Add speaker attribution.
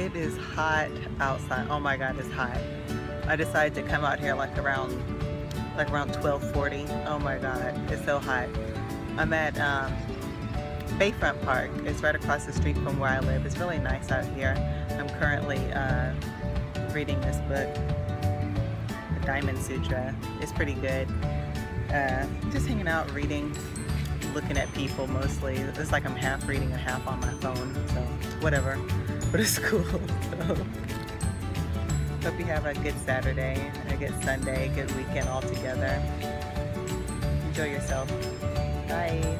Speaker 1: It is hot outside. Oh my God, it's hot. I decided to come out here like around like around 1240. Oh my God, it's so hot. I'm at um, Bayfront Park. It's right across the street from where I live. It's really nice out here. I'm currently uh, reading this book, The Diamond Sutra. It's pretty good. Uh, just hanging out, reading, looking at people mostly. It's like I'm half reading and half on my phone, so whatever. But it's cool. So. Hope you have a good Saturday, a good Sunday, a good weekend all together. Enjoy yourself. Bye.